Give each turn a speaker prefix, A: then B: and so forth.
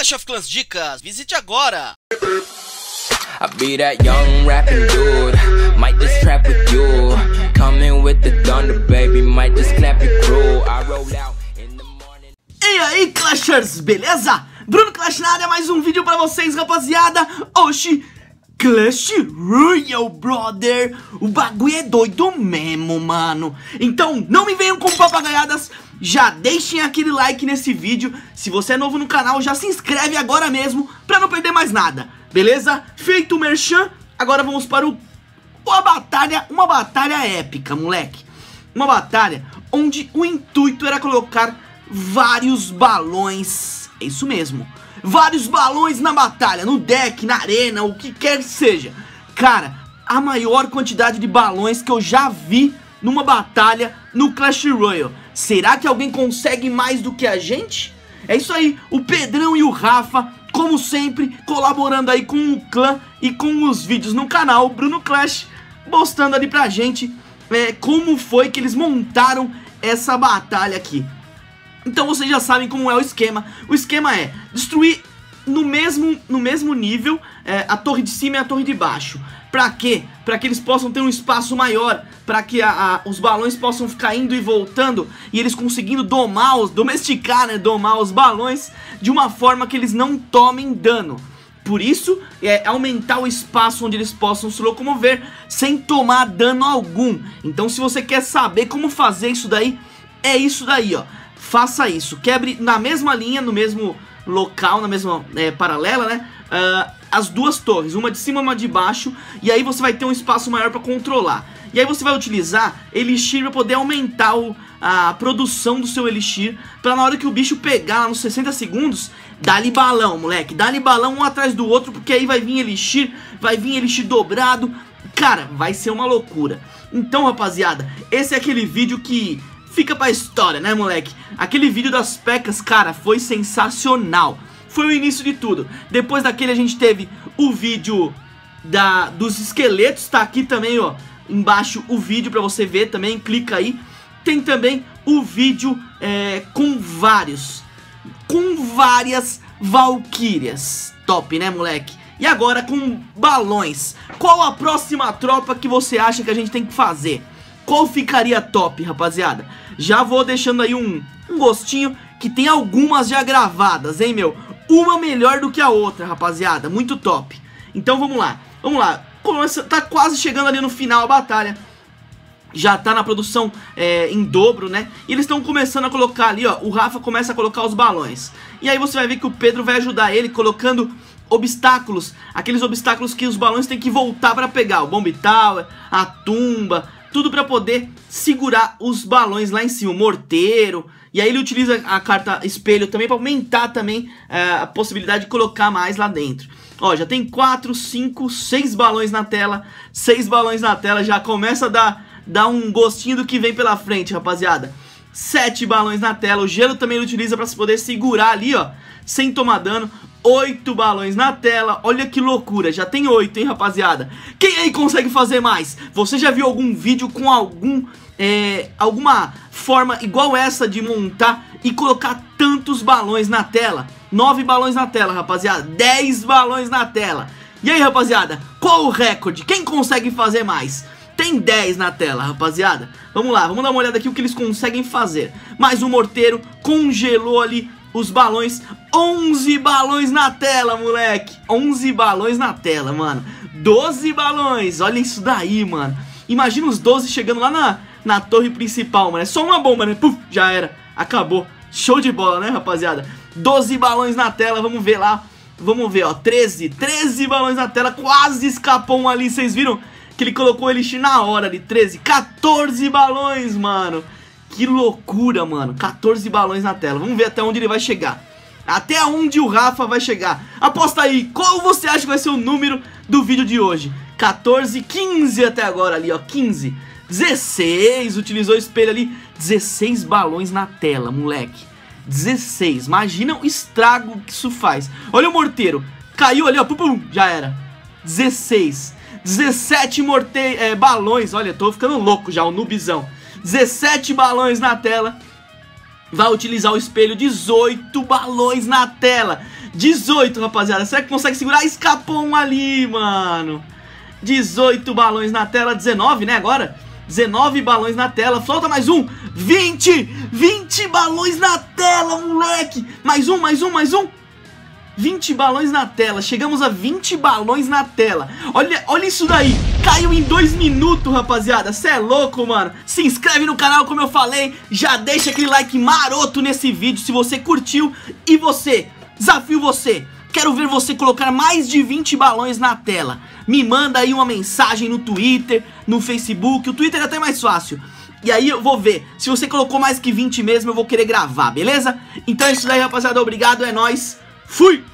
A: Clash of Clans Dicas, visite agora!
B: I be that young rapping dude, might just trap with you. Coming with the thunder, baby, might just clap your crew. I roll out in the morning.
C: E aí, Clashers, beleza? Bruno Clash na área, mais um vídeo pra vocês, rapaziada. Oxi, Clash Royale, brother. O bagulho é doido mesmo, mano. Então, não me venham com papagaiadas. Já deixem aquele like nesse vídeo. Se você é novo no canal, já se inscreve agora mesmo pra não perder mais nada. Beleza? Feito o merchan, agora vamos para o uma batalha, uma batalha épica, moleque. Uma batalha onde o intuito era colocar vários balões. É isso mesmo. Vários balões na batalha, no deck, na arena, o que quer que seja. Cara, a maior quantidade de balões que eu já vi numa batalha no Clash Royale. Será que alguém consegue mais do que a gente? É isso aí, o Pedrão e o Rafa, como sempre, colaborando aí com o clã e com os vídeos no canal Bruno Clash, mostrando ali pra gente é, como foi que eles montaram essa batalha aqui. Então vocês já sabem como é o esquema. O esquema é destruir no mesmo, no mesmo nível é, a torre de cima e a torre de baixo. Pra quê? Pra que eles possam ter um espaço maior, pra que a, a, os balões possam ficar indo e voltando e eles conseguindo domar, os, domesticar, né, domar os balões de uma forma que eles não tomem dano. Por isso, é aumentar o espaço onde eles possam se locomover sem tomar dano algum. Então se você quer saber como fazer isso daí, é isso daí, ó. Faça isso, quebre na mesma linha, no mesmo local, na mesma é, paralela, né? Uh, as duas torres, uma de cima e uma de baixo, e aí você vai ter um espaço maior para controlar. E aí você vai utilizar Elixir para poder aumentar o, a produção do seu Elixir, para na hora que o bicho pegar lá nos 60 segundos, dá-lhe balão, moleque, dá-lhe balão um atrás do outro, porque aí vai vir Elixir, vai vir Elixir dobrado, cara, vai ser uma loucura. Então, rapaziada, esse é aquele vídeo que fica pra história, né, moleque? Aquele vídeo das pecas, cara, foi sensacional foi o início de tudo. Depois daquele a gente teve o vídeo da, dos esqueletos, tá aqui também, ó, embaixo o vídeo pra você ver também, clica aí. Tem também o vídeo é, com vários, com várias valquírias. Top, né, moleque? E agora com balões. Qual a próxima tropa que você acha que a gente tem que fazer? Qual ficaria top, rapaziada? Já vou deixando aí um, um gostinho que tem algumas já gravadas, hein, meu? uma melhor do que a outra, rapaziada. Muito top. Então vamos lá. Vamos lá. Começa, tá quase chegando ali no final a batalha. Já tá na produção é, em dobro, né? E eles estão começando a colocar ali, ó. O Rafa começa a colocar os balões. E aí você vai ver que o Pedro vai ajudar ele colocando obstáculos. Aqueles obstáculos que os balões têm que voltar pra pegar. O Bomb Tower, a tumba, tudo pra poder segurar os balões lá em cima. O morteiro e aí ele utiliza a carta espelho também para aumentar também uh, a possibilidade de colocar mais lá dentro. Ó, já tem 4, 5, 6 balões na tela. 6 balões na tela, já começa a dar, dar um gostinho do que vem pela frente, rapaziada. 7 balões na tela, o gelo também ele utiliza para poder segurar ali, ó, sem tomar dano. 8 balões na tela, olha que loucura, já tem 8, hein, rapaziada. Quem aí consegue fazer mais? Você já viu algum vídeo com algum é, alguma forma igual essa de montar e colocar tantos balões na tela. 9 balões na tela, rapaziada. 10 balões na tela. E aí, rapaziada, qual o recorde? Quem consegue fazer mais? Tem 10 na tela, rapaziada. Vamos lá, vamos dar uma olhada aqui o que eles conseguem fazer. Mais um morteiro congelou ali os balões. 11 balões na tela, moleque. 11 balões na tela, mano. 12 balões. Olha isso daí, mano. Imagina os 12 chegando lá na, na torre principal, mano. É só uma bomba, né? Puf, já era. Acabou. Show de bola, né, rapaziada? 12 balões na tela, vamos ver lá. Vamos ver, ó, 13, 13 balões na tela, quase escapou um ali, vocês viram? Que ele colocou o Elixir na hora ali, 13, 14 balões, mano. Que loucura, mano, 14 balões na tela, vamos ver até onde ele vai chegar. Até onde o Rafa vai chegar. Aposta aí, qual você acha que vai ser o número do vídeo de hoje? 14, 15 até agora ali, ó, 15. 16, utilizou o espelho ali, 16 balões na tela, moleque. 16, imagina o estrago que isso faz. Olha o morteiro, caiu ali, ó, pum, pum, já era. 16, 17 morte é, balões, olha, tô ficando louco já, o noobzão. 17 balões na tela, vai utilizar o espelho, 18 balões na tela. 18, rapaziada. Será que consegue segurar? Escapou um ali, mano. 18 balões na tela, 19, né, agora? 19 balões na tela, falta mais um 20, 20 balões na tela, moleque Mais um, mais um, mais um 20 balões na tela, chegamos a 20 balões na tela Olha, olha isso daí, caiu em 2 minutos, rapaziada Cê é louco, mano Se inscreve no canal, como eu falei Já deixa aquele like maroto nesse vídeo se você curtiu E você, desafio você Quero ver você colocar mais de 20 balões na tela. Me manda aí uma mensagem no Twitter, no Facebook. O Twitter é até mais fácil. E aí eu vou ver. Se você colocou mais que 20 mesmo, eu vou querer gravar, beleza? Então é isso daí, rapaziada. Obrigado, é nóis. Fui!